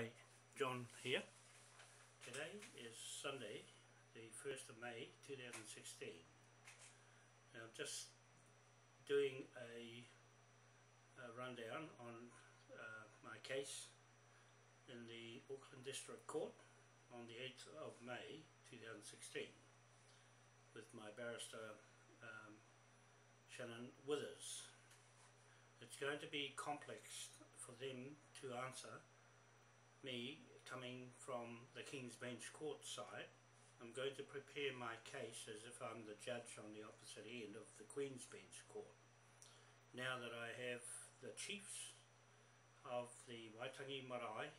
Hi, John here. Today is Sunday, the 1st of May 2016. Now I'm just doing a, a rundown on uh, my case in the Auckland District Court on the 8th of May 2016 with my barrister um, Shannon Withers. It's going to be complex for them to answer me coming from the King's Bench Court side. I'm going to prepare my case as if I'm the judge on the opposite end of the Queen's Bench Court. Now that I have the chiefs of the Waitangi Marae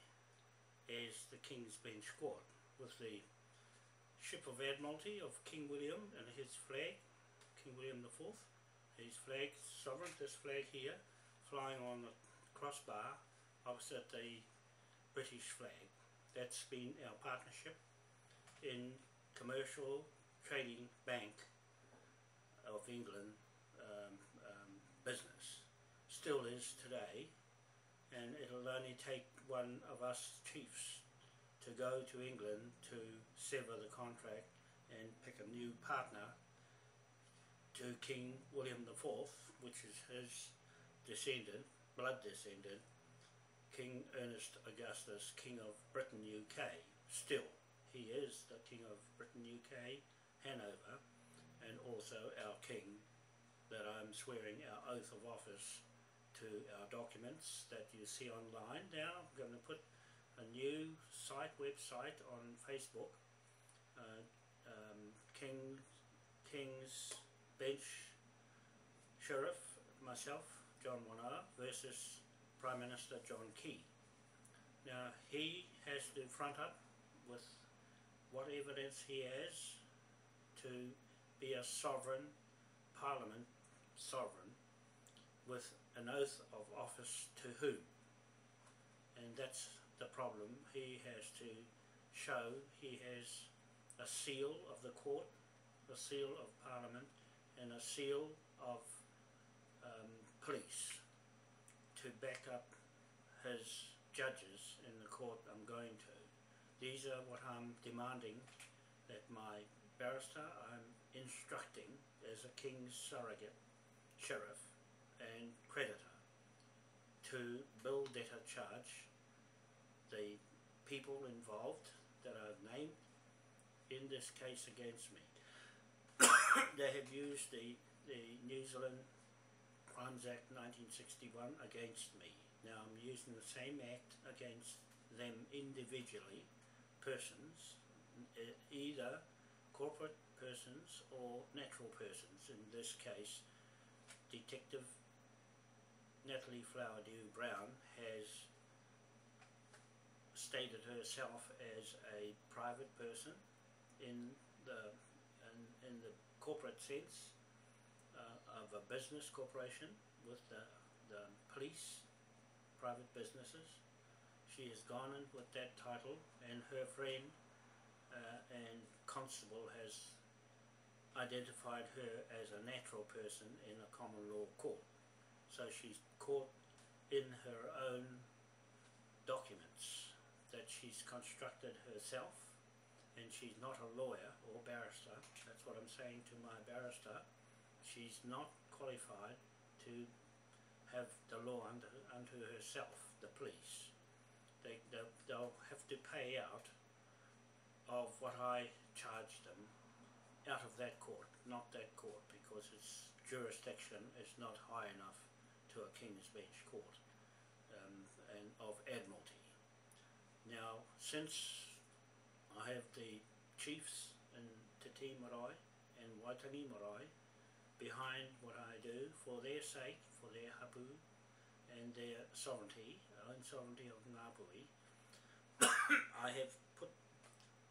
as the King's Bench Court with the ship of Admiralty of King William and his flag, King William IV, his flag, sovereign, this flag here, flying on the crossbar opposite the British flag. That's been our partnership in commercial trading bank of England um, um, business. Still is today and it'll only take one of us chiefs to go to England to sever the contract and pick a new partner to King William IV, which is his descendant, blood descendant, King Ernest Augustus, King of Britain UK. Still, he is the King of Britain UK, Hanover, and also our King that I'm swearing our oath of office to our documents that you see online. Now I'm going to put a new site, website on Facebook, uh, um, King, King's Bench Sheriff, myself, John Wanoa, versus Prime Minister John Key. Now he has to front up with what evidence he has to be a sovereign parliament sovereign with an oath of office to whom? And that's the problem. He has to show he has a seal of the court a seal of parliament and a seal of um, police to back up his judges in the court I'm going to. These are what I'm demanding that my barrister I'm instructing as a king's surrogate, sheriff and creditor to bill debtor charge the people involved that I've named in this case against me. they have used the, the New Zealand Crimes Act 1961 against me. Now I'm using the same act against them individually, persons, either corporate persons or natural persons. In this case, Detective Natalie Flowerdew Brown has stated herself as a private person in the in, in the corporate sense a business corporation with the, the police, private businesses. She has gone in with that title and her friend uh, and constable has identified her as a natural person in a common law court. So she's caught in her own documents that she's constructed herself and she's not a lawyer or barrister, that's what I'm saying to my barrister, she's not qualified to have the law unto, unto herself, the police. They, they, they'll have to pay out of what I charge them out of that court, not that court, because its jurisdiction is not high enough to a King's Bench court um, and of Admiralty. Now, since I have the chiefs in Te Marae and Waitangi Marae behind what I do for their sake, for their hapu and their sovereignty, own sovereignty of Ngāpuhi. I have put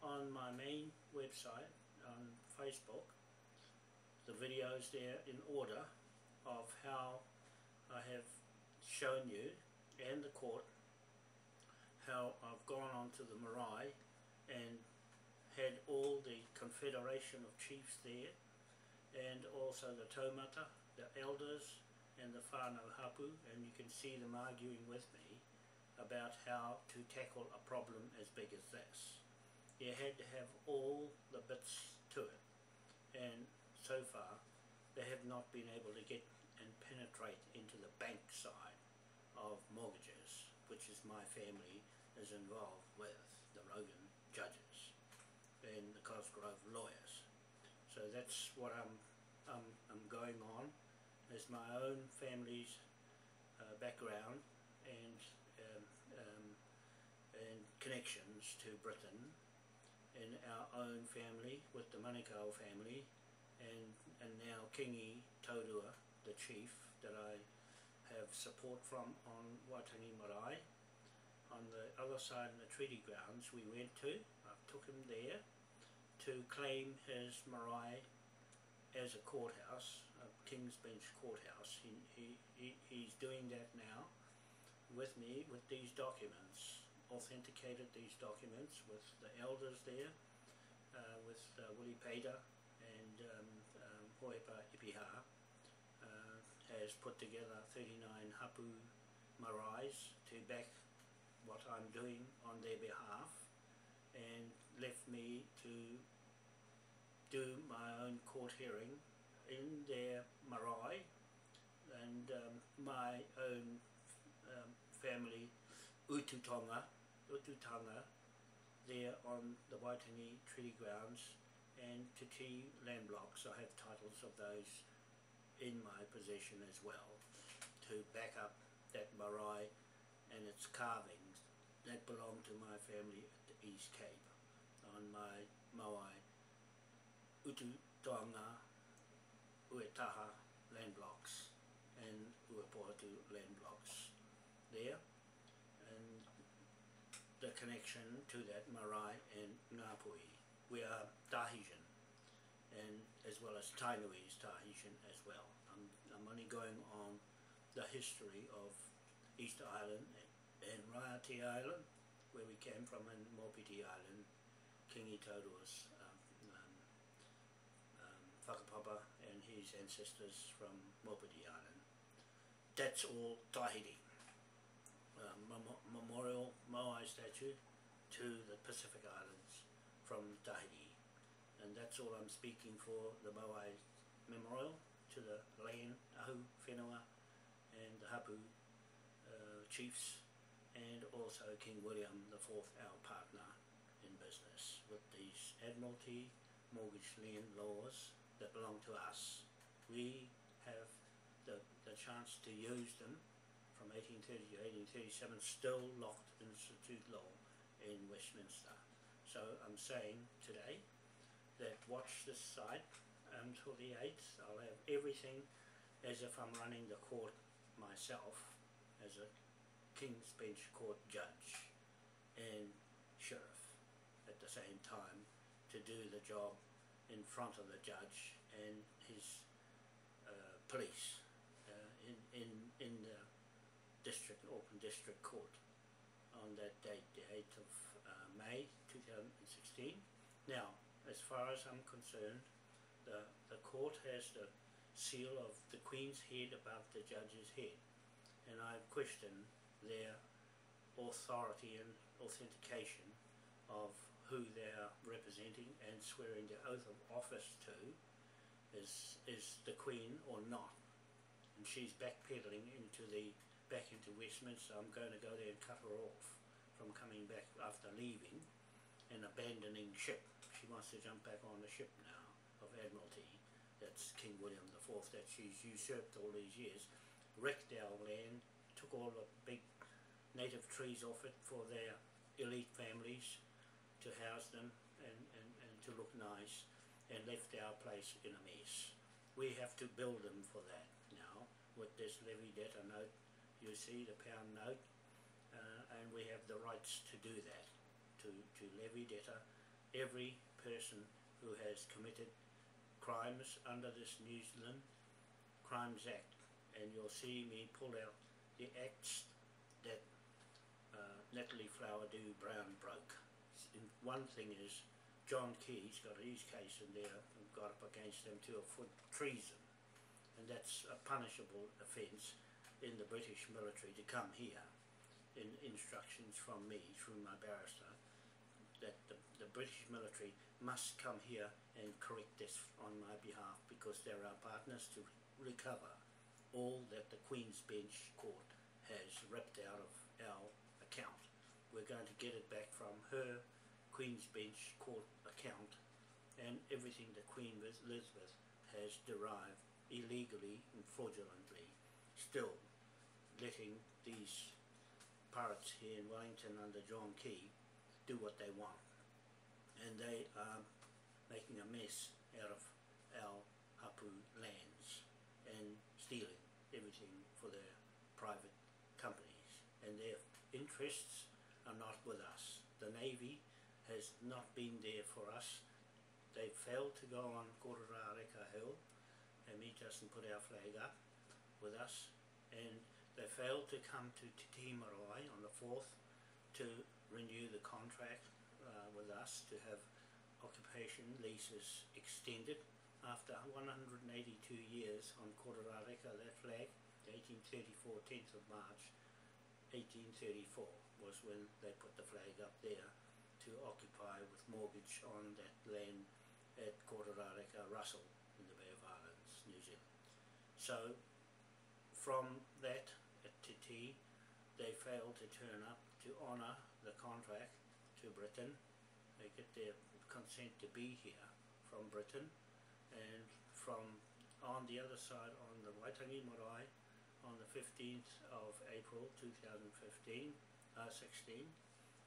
on my main website on Facebook the videos there in order of how I have shown you and the court how I've gone on to the marae and had all the confederation of chiefs there and also the taumata, the elders and the whānau hapu and you can see them arguing with me about how to tackle a problem as big as this. You had to have all the bits to it and so far they have not been able to get and penetrate into the bank side of mortgages which is my family is involved with, the Rogan judges and the Cosgrove lawyers. So that's what I'm, I'm, I'm going on as my own family's uh, background and um, um, and connections to Britain in our own family with the Manukau family and and now Kingi Taurua, the chief that I have support from on Waitangi Marae. On the other side of the treaty grounds we went to, I took him there to claim his marae as a courthouse, a King's Bench courthouse. He, he, he, he's doing that now with me with these documents, authenticated these documents with the elders there, uh, with uh, Willie Pater and um, um, Hoepa Ipiha, uh, has put together 39 hapu marais to back what I'm doing on their behalf and left me to do my own court hearing in their marae and um, my own um, family Ututonga, Ututanga there on the Waitangi Treaty Grounds and Te land blocks. I have titles of those in my possession as well to back up that marae and its carvings that belong to my family at the East Cape on my Maui Ututonga Uetaha land blocks and Uapohatu land blocks there and the connection to that marae and Ngāpuhi. We are Tahitian and as well as Tainui Tahitian as well. I'm, I'm only going on the history of Easter Island and Raiatea Island where we came from and Maupiti Island, um, um, whakapapa and his ancestors from Maupiti Island. That's all Tahiti mem memorial Moai statue to the Pacific Islands from Tahiti. And that's all I'm speaking for the Moai memorial to the land, Ahu, Whenua and the Hapu uh, chiefs and also King William IV, our partner in business with these Admiralty mortgage land laws that belong to us. We have the, the chance to use them from 1830 to 1837 still locked in institute law in Westminster. So I'm saying today that watch this site until the 8th. I'll have everything as if I'm running the court myself as a King's Bench Court judge and sheriff at the same time to do the job in front of the judge and his uh, police uh, in, in, in the District, Auckland District Court on that date, the 8th of uh, May 2016. Now, as far as I'm concerned, the, the court has the seal of the Queen's head above the judge's head and I question their authority and authentication of who they are representing and swearing their oath of office to is, is the Queen or not. And she's backpedaling into the back into Westminster, I'm going to go there and cut her off from coming back after leaving and abandoning ship. She wants to jump back on the ship now of Admiralty. That's King William IV that she's usurped all these years. Wrecked our land, took all the big native trees off it for their elite families to house them and, and, and to look nice and left our place in a mess. We have to build them for that now with this levy debtor note you see the pound note, uh, and we have the rights to do that, to, to levy debtor every person who has committed crimes under this New Zealand Crimes Act. And you'll see me pull out the acts that uh, Natalie Flowerdew Brown broke. One thing is, John Key's got his case in there and got up against him to a foot treason. And that's a punishable offence in the British military to come here in instructions from me through my barrister that the, the British military must come here and correct this on my behalf because they're our partners to recover all that the Queen's Bench Court has ripped out of our account. We're going to get it back from her Queen's Bench Court account and everything that Queen Elizabeth has derived illegally and fraudulently still letting these pirates here in Wellington under John Key do what they want and they are making a mess out of our hapu lands and stealing everything for their private companies and their interests are not with us. The Navy has not been there for us. They failed to go on Kororareka Hill and meet us and put our flag up with us. And they failed to come to Te on the 4th to renew the contract uh, with us to have occupation leases extended. After 182 years on Kororareka, that flag, 1834, 10th of March 1834 was when they put the flag up there to occupy with mortgage on that land at Kororareka, Russell in the Bay of Islands, New Zealand. So from that at they failed to turn up to honour the contract to Britain. They get their consent to be here from Britain and from on the other side on the Waitangi Marae on the 15th of April 2015, uh, 16,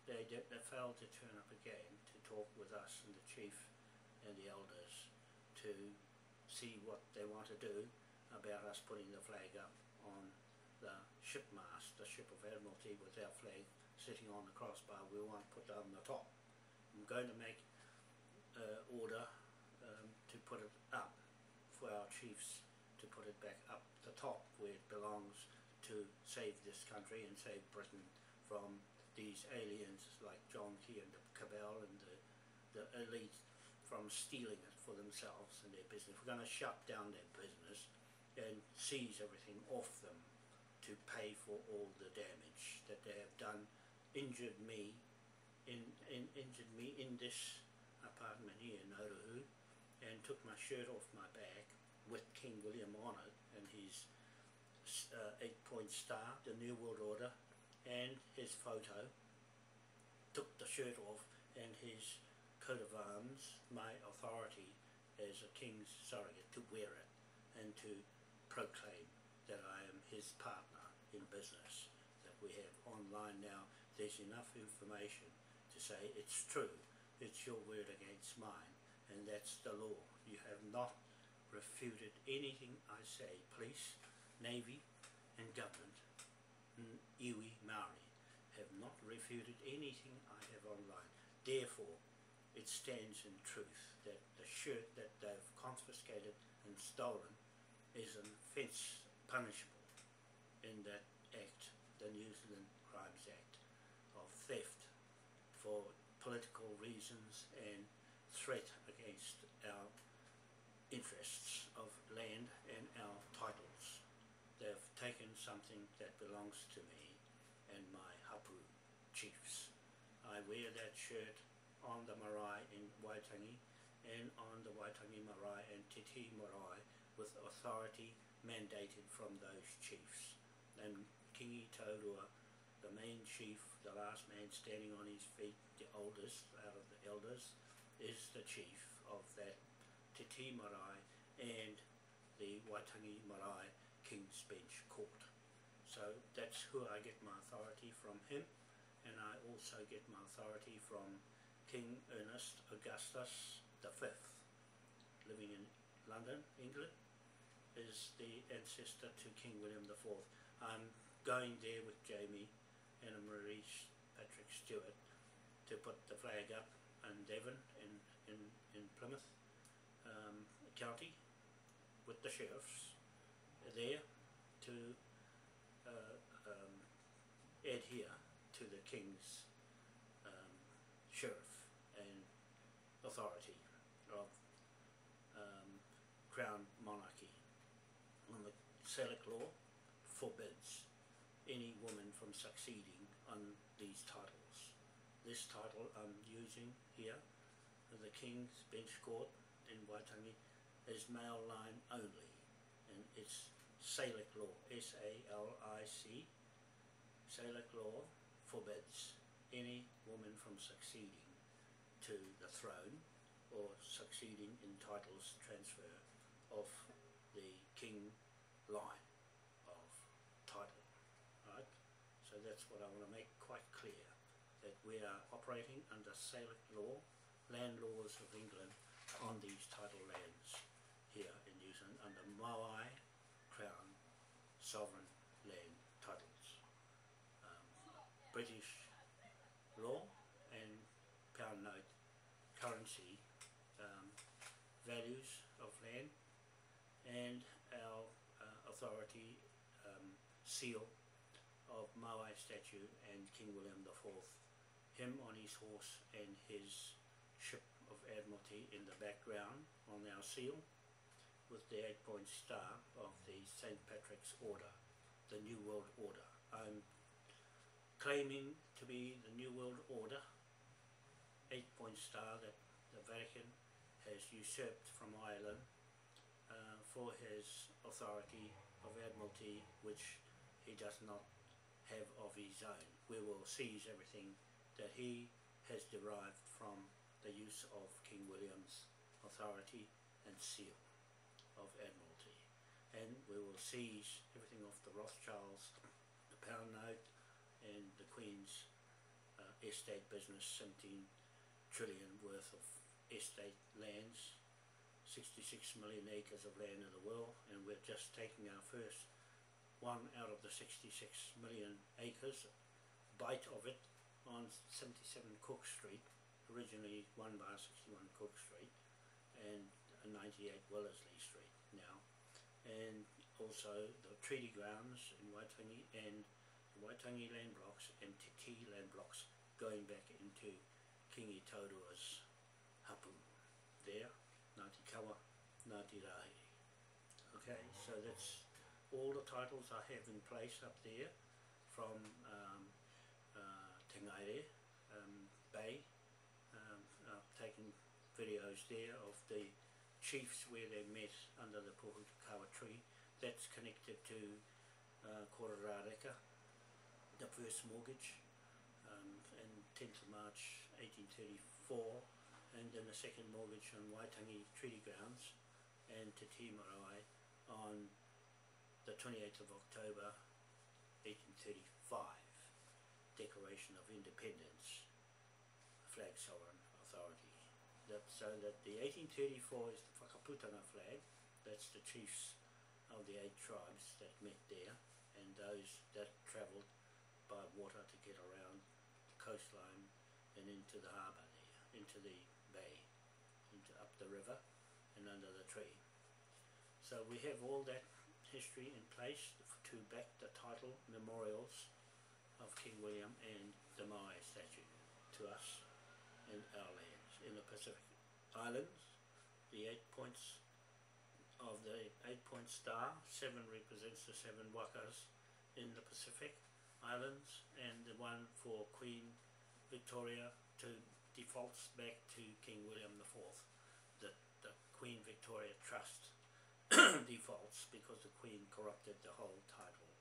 they, did, they failed to turn up again to talk with us and the chief and the elders to see what they want to do about us putting the flag up on the ship mast, the ship of Admiralty with our flag sitting on the crossbar, we want to put that on the top. I'm going to make uh, order um, to put it up for our chiefs to put it back up the top where it belongs to save this country and save Britain from these aliens like John Key and the cabal and the, the elite from stealing it for themselves and their business. We're going to shut down their business and seize everything off them to pay for all the damage that they have done, injured me, in, in injured me in this apartment here in Otahu and took my shirt off my back with King William on it and his uh, eight point star, the New World Order, his photo. Took the shirt off and his coat of arms, my authority as a king's surrogate to wear it and to proclaim that I am his partner in business that we have online now. There's enough information to say it's true, it's your word against mine, and that's the law. You have not refuted anything I say, police, navy and government, iwi Maori, have not refuted anything I have online. Therefore, it stands in truth that the shirt that they've confiscated and stolen is an offence punishable in that act, the New Zealand Crimes Act, of theft for political reasons and threat against our interests of land and our titles. They've taken something that belongs to me and my. I wear that shirt on the marae in Waitangi and on the Waitangi marae and Te Tii marae with authority mandated from those chiefs. And Kingi Taurua, the main chief, the last man standing on his feet, the oldest out of the elders, is the chief of that Te Tii Marae and the Waitangi Marae King's Bench Court. So that's who I get my authority from him and I also get my authority from King Ernest Augustus V, living in London, England, is the ancestor to King William IV. I'm going there with Jaymie Anna Marie Patrick Stewart to put the flag up in Devon in, in, in Plymouth um, County with the sheriffs there to uh, um, adhere King's um, sheriff and authority of um, Crown monarchy. And the Salic law forbids any woman from succeeding on these titles. This title I'm using here, the King's Bench Court in Waitangi, is male line only, and it's Salic law, S-A-L-I-C. Salic law forbids any woman from succeeding to the throne or succeeding in titles transfer of the king line of title, right? So that's what I want to make quite clear, that we are operating under Salic law, land laws of England on these title lands here in New Zealand under Moai Crown sovereign land titles. Um, British law and pound note currency um, values of land and our uh, authority um, seal of Moai statue and King William IV, him on his horse and his ship of Admiralty in the background on our seal with the eight point star of the St. Patrick's Order, the New World Order. I'm claiming to be the New World Order, eight point star that the Vatican has usurped from Ireland for his authority of Admiralty, which he does not have of his own. We will seize everything that he has derived from the use of King William's authority and seal of Admiralty. And we will seize everything off the Rothschilds, the pound note, and the Queen's uh, estate business, 17 trillion worth of estate lands, 66 million acres of land in the world, and we're just taking our first one out of the 66 million acres, bite of it, on 77 Cook Street, originally 1 bar 61 Cook Street, and 98 Wellesley Street now, and also the treaty grounds in Waitangi and Waitangi land blocks and Te Tii land blocks going back into Kingi hapu there, Ngāti Kawa, Ngāti Rahi. Okay, so that's all the titles I have in place up there from um, uh, um, Bay. Um, I've taken videos there of the chiefs where they met under the Pohutukawa tree. That's connected to uh, Kororareka, the first mortgage, um, and 10th of March 1834, and then the second mortgage on Waitangi Treaty Grounds, and Te Tii Marae on the 28th of October 1835, Declaration of Independence, flag sovereign authority. That, so that the 1834 is the Whakaputanga flag, that's the chiefs of the eight tribes that met there, and those that travelled by water to get around the coastline and into the harbour there, into the bay, into up the river and under the tree. So we have all that history in place to back the title memorials of King William and the Moai statue to us in our lands in the Pacific Islands. The eight points of the eight point star, seven represents the seven wakas in the Pacific Islands and the one for Queen Victoria to defaults back to King William IV, the, the Queen Victoria Trust defaults because the Queen corrupted the whole title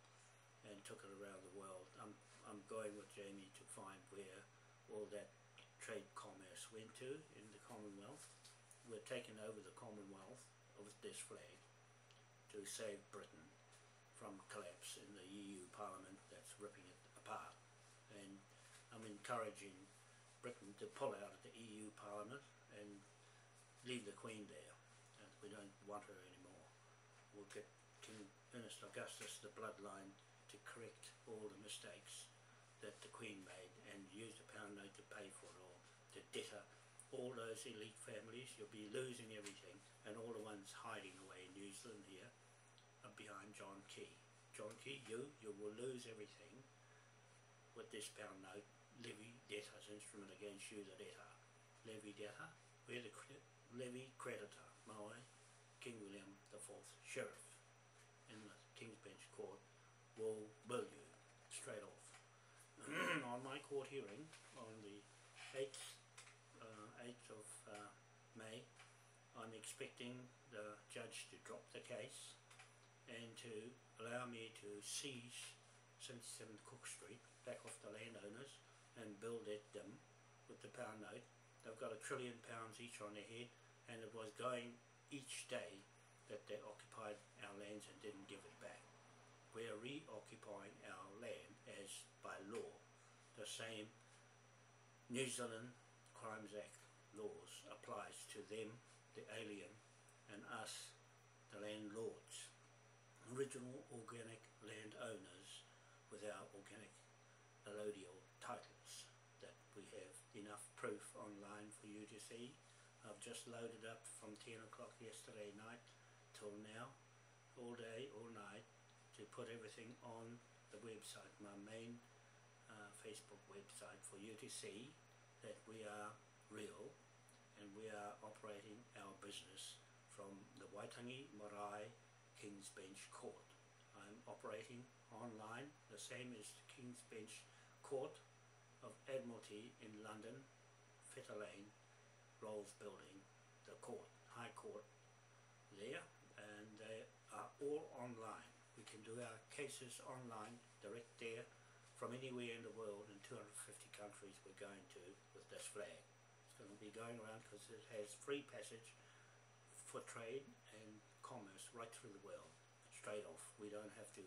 and took it around the world. I'm, I'm going with Jaymie to find where all that trade commerce went to in the Commonwealth. We're taking over the Commonwealth with this flag to save Britain from collapse in the EU Parliament that's ripping it apart. And I'm encouraging Britain to pull out of the EU Parliament and leave the Queen there. And we don't want her anymore We'll get King Ernest Augustus, the bloodline, to correct all the mistakes that the Queen made and use the pound note to pay for it all. The debtor, all those elite families, you'll be losing everything and all the ones hiding away in New Zealand here are behind John Key. John Key, you, you will lose everything with this pound note, levy debtor's instrument against you, the debtor. Levy debtor, we're the levy creditor, Moai. King William IV Sheriff in the King's Bench Court will bill you straight off. on my court hearing on the 8th, uh, 8th of uh, May, I'm expecting the judge to drop the case and to allow me to seize 77 Cook Street back off the landowners and build at them um, with the pound note. They've got a trillion pounds each on their head and it was going each day that they occupied our lands and didn't give it back. We're reoccupying our land as by law the same New Zealand Crimes Act laws applies to them, the alien, and us, the landlords, original organic landowners with our organic allodial titles that we have enough proof online for you to see. I've just loaded up from 10 o'clock yesterday night till now, all day, all night, to put everything on the website, my main uh, Facebook website for you to see that we are real and we are operating our business from the Waitangi Marae King's Bench Court. I'm operating online, the same as the King's Bench Court of Admiralty in London, Fetter Lane, Rolls Building, the court, High Court there, and they are all online. We can do our cases online, direct there, from anywhere in the world in 250 countries we're going to with this flag. It's going to be going around because it has free passage for trade and commerce right through the world, straight off. We don't have to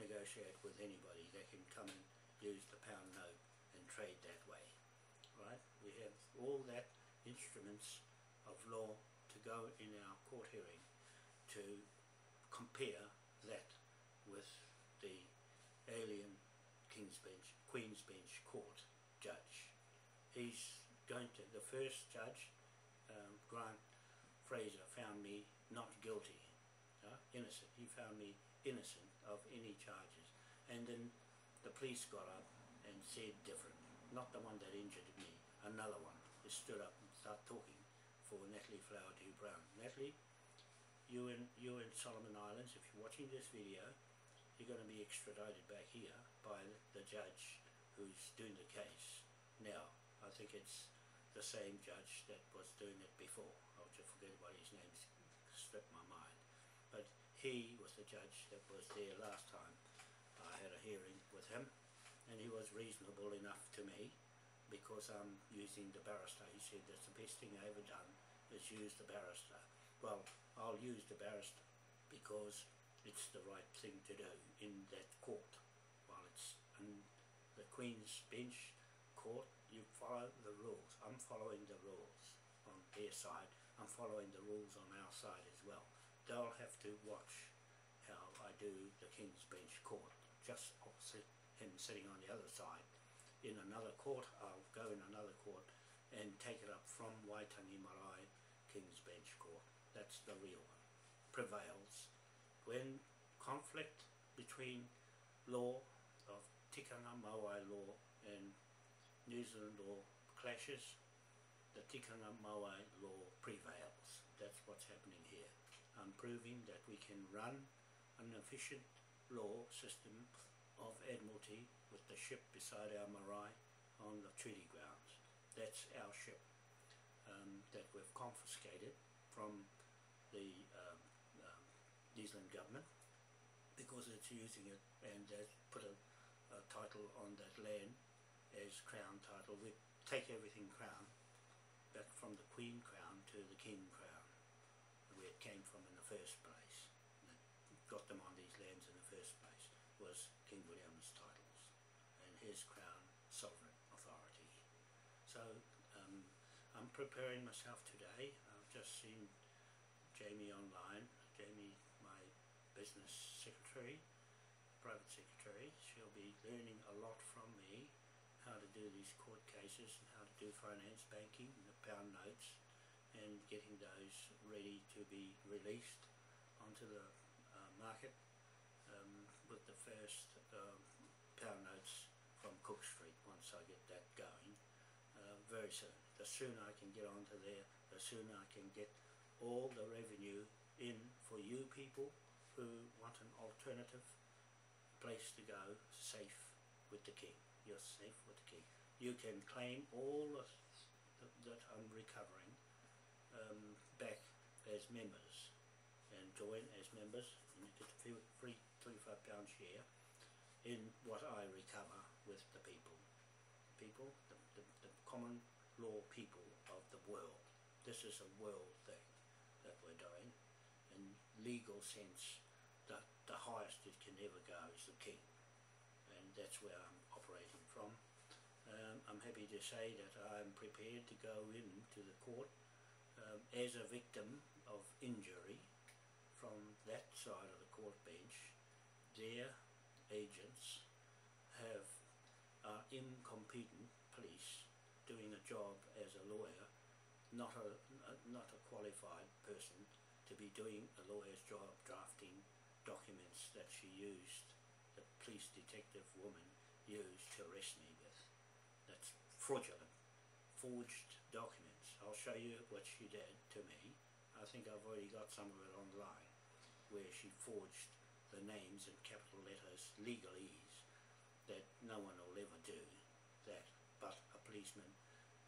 negotiate with anybody. They can come and use the pound note and trade that way, right? We have all that instruments of law to go in our court hearing to compare that with the alien King's Bench, Queen's Bench Court judge. He's going to, the first judge, um, Grant Fraser, found me not guilty, uh, innocent. He found me innocent of any charges. And then the police got up and said different. Not the one that injured me, another one. Stood up and started talking for Natalie Flowerdew Brown. Natalie, you in, you in Solomon Islands, if you're watching this video, you're going to be extradited back here by the judge who's doing the case now. I think it's the same judge that was doing it before. I'll just forget what his name's slipped my mind. But he was the judge that was there last time. I had a hearing with him and he was reasonable enough to me because I'm using the barrister. He said that's the best thing I ever done is use the barrister. Well, I'll use the barrister because it's the right thing to do in that court. While it's in the Queen's Bench court, you follow the rules. I'm following the rules on their side. I'm following the rules on our side as well. They'll have to watch how I do the King's Bench court, just opposite him sitting on the other side. In another court, I'll go in another court and take it up from Waitangi Marae King's Bench court. That's the real one. Prevails when conflict between law of tikanga Maui law and New Zealand law clashes, the tikanga Maui law prevails. That's what's happening here. I'm proving that we can run an efficient law system of Admiralty with the ship beside our marae on the treaty grounds. That's our ship um, that we've confiscated from the um, New Zealand government because it's using it and they've put a, a title on that land as crown title. We take everything crown back from the Queen crown to the King crown where it came from in the first place. And got them on these lands in the first place was King William's titles and his crown sovereign authority. So um, I'm preparing myself today. I've just seen Jaymie online. Jaymie my business secretary, private secretary. She'll be learning a lot from me, how to do these court cases and how to do finance banking the pound notes and getting those ready to be released onto the uh, market um, with the first um, pound notes from Cook Street once I get that going uh, very soon. The sooner I can get onto there, the sooner I can get all the revenue in for you people who want an alternative place to go safe with the king. you're safe with the king. You can claim all the, the, that I'm recovering um, back as members and join as members and you get a free, free £25 share in what I recover with the people. The people, the, the, the common law people of the world. This is a world thing that we're doing. In legal sense, the, the highest it can ever go is the king. And that's where I'm operating from. Um, I'm happy to say that I'm prepared to go into the court um, as a victim of injury from that side of the court bench. Their agents have are incompetent job as a lawyer, not a, not a qualified person to be doing a lawyer's job drafting documents that she used, the police detective woman used to arrest me with. That's fraudulent, forged documents. I'll show you what she did to me. I think I've already got some of it online, where she forged the names in capital letters, legalese, that no one will ever do that but a policeman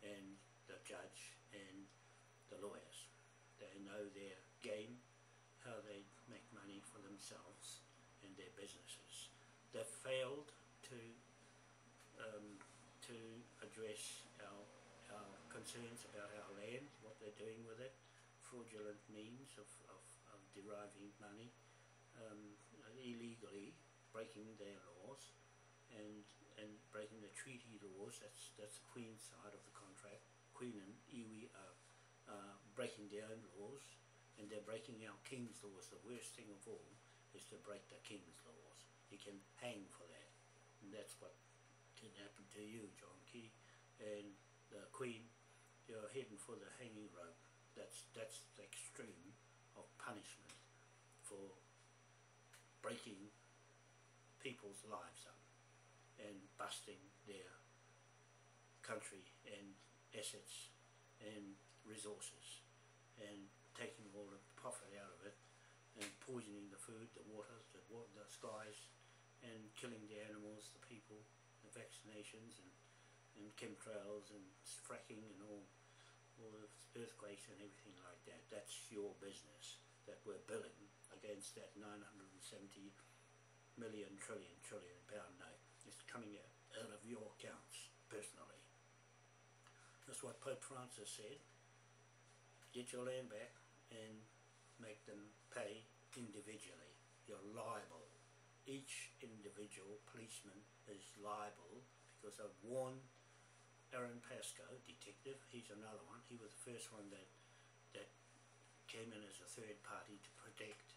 and the judge and the lawyers. They know their game, how they make money for themselves and their businesses. They've failed to um, to address our, our concerns about our land, what they're doing with it, fraudulent means of, of, of deriving money, um, illegally breaking their laws and and breaking the treaty laws. That's that's the Queen's side of the contract. Queen and iwi are uh, breaking their own laws, and they're breaking our King's laws. The worst thing of all is to break the King's laws. You can hang for that, and that's what can happen to you, John Key, and the Queen. You're heading for the hanging rope. That's that's the extreme of punishment for breaking people's lives up and busting their country and assets and resources and taking all the profit out of it and poisoning the food, the water, the, the skies and killing the animals, the people, the vaccinations and, and chemtrails and fracking and all, all the earthquakes and everything like that. That's your business that we're billing against that 970 million trillion trillion pound note. Coming out, of your accounts personally. That's what Pope Francis said. Get your land back and make them pay individually. You're liable. Each individual policeman is liable because I've warned Aaron Pascoe, detective, he's another one. He was the first one that that came in as a third party to protect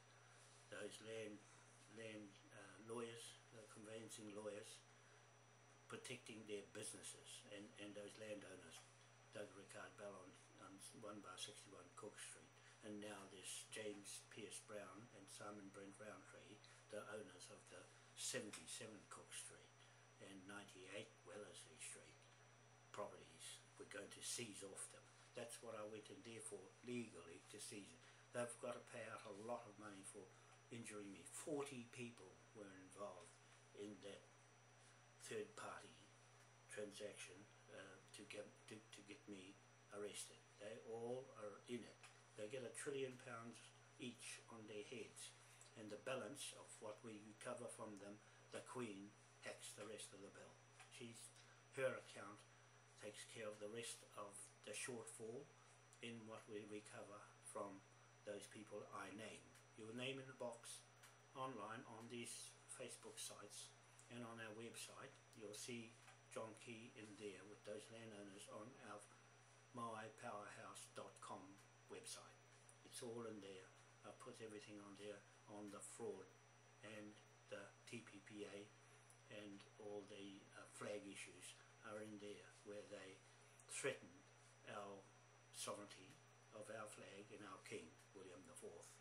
those land land uh, lawyers, uh, conveyancing lawyers, protecting their businesses and, and those landowners. Doug Ricard Bell on, on 1 bar 61 Cook Street. And now there's James Pierce Brown and Simon Brent Roundtree, the owners of the 77 Cook Street and 98 Wellesley Street properties. We're going to seize off them. That's what I went in there for legally to seize it. They've got to pay out a lot of money for injuring me. 40 people were involved in that third party transaction uh, to get to, to get me arrested. They all are in it. They get a trillion pounds each on their heads, and the balance of what we recover from them, the Queen hacks the rest of the bill. She's her account takes care of the rest of the shortfall in what we recover from those people I name. Your name in the box online on these Facebook sites and on our website. You'll see John Key in there with those landowners on our moaipowerhouse.com website. It's all in there. I put everything on there on the fraud and the TPPA and all the uh, flag issues are in there where they threaten our sovereignty of our flag and our king, William the And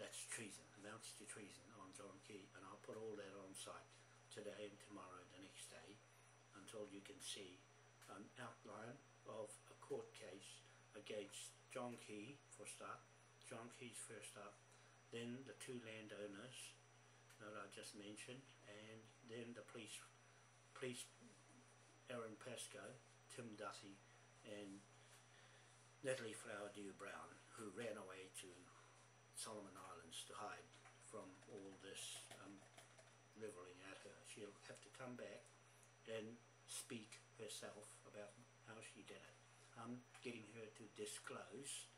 that's treason, amounts to treason on John Key. And I'll put all that on site today and tomorrow and the next day until you can see an outline of a court case against John Key for start, John Key's first up, then the two landowners that I just mentioned, and then the police police Aaron Pascoe, Tim Duthie and Natalie Flowerdew Brown who ran away to Solomon Islands to hide from all this um, levelling at her. She'll have to come back and speak herself about how she did it. I'm getting her to disclose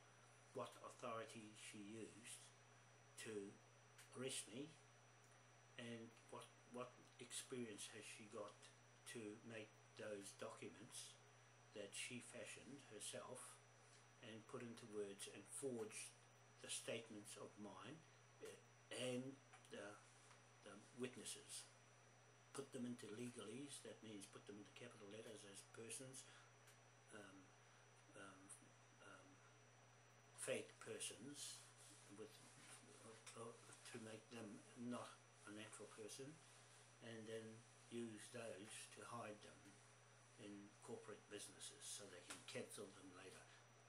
what authority she used to arrest me and what what experience has she got to make those documents that she fashioned herself and put into words and forged the statements of mine uh, and the, the witnesses put them into legalese that means put them into capital letters as persons um, um, um, fake persons with uh, to make them not a natural person and then use those to hide them in corporate businesses so they can cancel them later.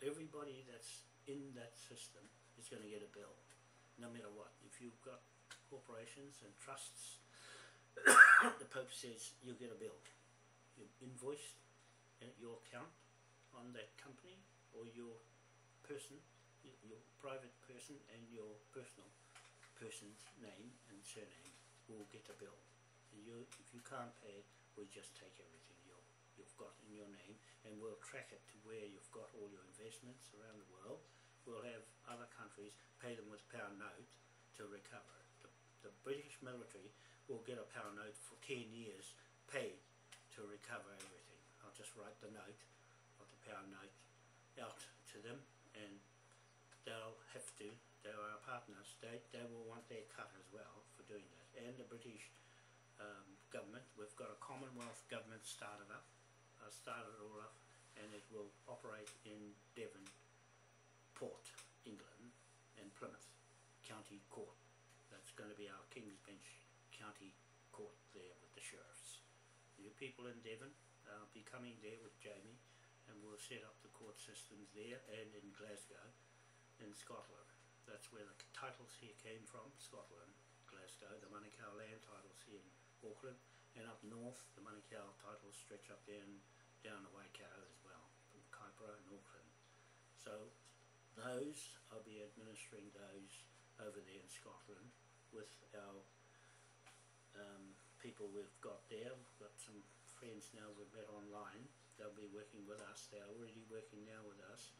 Everybody that's in that system is going to get a bill, no matter what. If you've got corporations and trusts, the Pope says you'll get a bill. You invoiced at your account on that company or your person, your private person and your personal person's name and surname will get a bill. And you, if you can't pay, we just take everything you're, you've got in your name and we'll track it to where you've got all your investments around the world. We'll have other countries pay them with pound note to recover. The, the British military will get a pound note for 10 years paid to recover everything. I'll just write the note of the pound note out to them and they'll have to, they're our partners, they, they will want their cut as well for doing that. And the British um, government, we've got a Commonwealth government started up, uh, started all up, and it will operate in Devon, Port, England, and Plymouth County Court. That's going to be our King's Bench County Court there with the sheriffs. You people in Devon, uh, be coming there with Jaymie, and we'll set up the court systems there and in Glasgow, in Scotland. That's where the titles here came from, Scotland, Glasgow. The Manukau land titles here in Auckland, and up north, the Manukau titles stretch up there and down the Waikato as well, from Kaipara and Auckland. So those, I'll be administering those over there in Scotland with our um, people we've got there. We've got some friends now we've met online. They'll be working with us. They're already working now with us.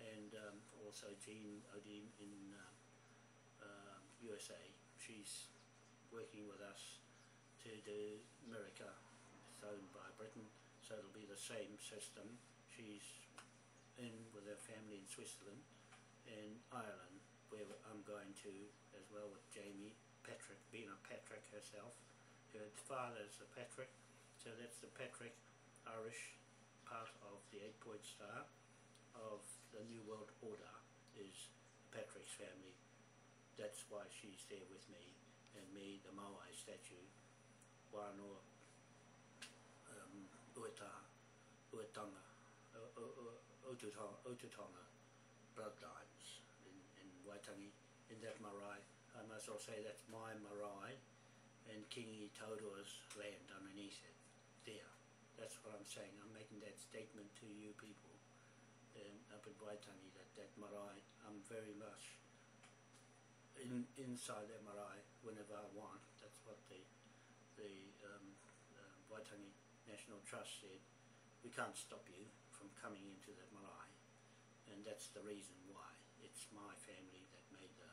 And um, also Jean Odin in um, um, USA. She's working with us to do America. It's owned by Britain, so it'll be the same system. She's in with her family in Switzerland and Ireland, where I'm going to as well with Jaymie Patrick, being a Patrick herself. Her father's a Patrick, so that's the Patrick Irish part of the Eight Point Star of the New World Order is Patrick's family. That's why she's there with me and me, the Moai statue, Wānoa, um, Ueta, Uitanga, U- U- Ututonga bloodlines in, in Waitangi, in that marae. I must also say that's my marae and Kingi Taurua's land underneath it, there. That's what I'm saying, I'm making that statement to you people um, up in Waitangi, that, that marae, I'm very much in, inside that marae whenever I want. That's what the, the um, uh, Waitangi National Trust said. We can't stop you from coming into that marae. And that's the reason why. It's my family that made the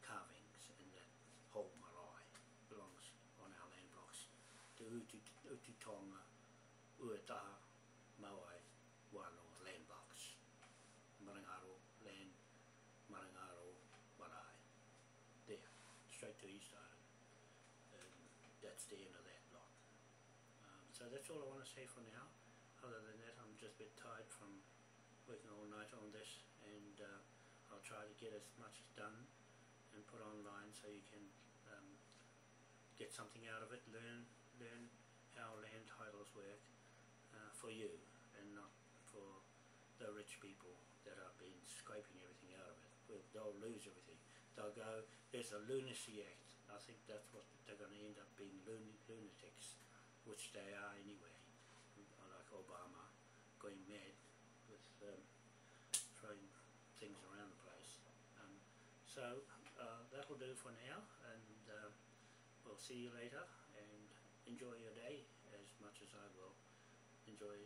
carvings and that whole marae belongs on our land blocks. The Utu, Ututonga, Uetaha, Moai, Wānoa land blocks. Marangaro land, Marangaro marae. There, straight to East Island. And that's the end of that lot. Um, so that's all I want to say for now. Other than that, I'm just a bit tired from working all night on this, and uh, I'll try to get as much done and put online so you can um, get something out of it, learn learn how land titles work uh, for you and not for the rich people that have been scraping everything out of it. Well, they'll lose everything. They'll go, there's a lunacy act. I think that's what they're going to end up being lun- lunatics which they are anyway, like Obama with um, throwing things around the place. Um, so uh, that'll do for now, and uh, we'll see you later. And enjoy your day as much as I will enjoy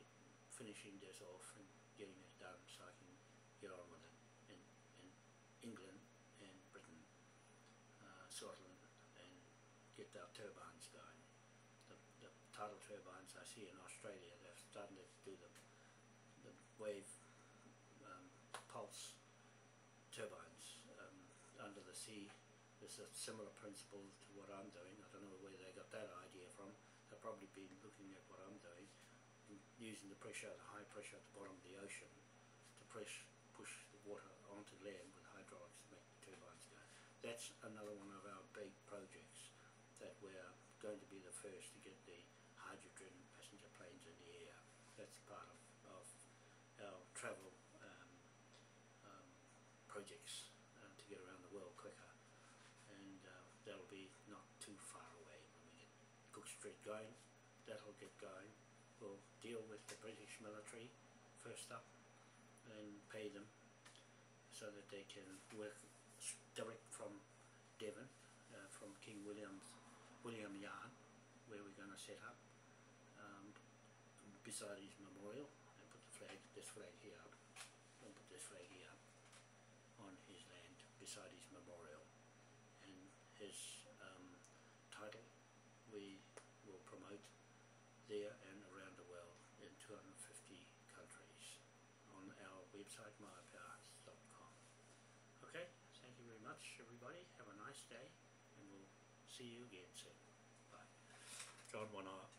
finishing this off and getting it done, so I can get on with it in, in England and Britain, uh, Scotland, and get our turbines going. The, the tidal turbines I see in Australia, they're starting to do the, the wave um, pulse turbines um, under the sea. It's a similar principle to what I'm doing. I don't know where they got that idea from. They've probably been looking at what I'm doing, using the pressure, the high pressure at the bottom of the ocean to push push the water onto land with hydraulics to make the turbines go. That's another one of our big projects that we're going to be the first to get the hydrogen passenger planes in the air. That's part of, travel um, um, projects uh, to get around the world quicker. And uh, that'll be not too far away when we get Cook Street going. That'll get going. We'll deal with the British military first up and pay them so that they can work direct from Devon, uh, from King William's William Yard, where we're going to set up um, beside his memorial and put the flag, this flag here up, and put this flag here up on his land beside his memorial. And his um, title we will promote there and around the world in 250 countries on our website mypowers.com. Okay, thank you very much everybody. Have a nice day and we'll see you again soon. Bye. John One Eye.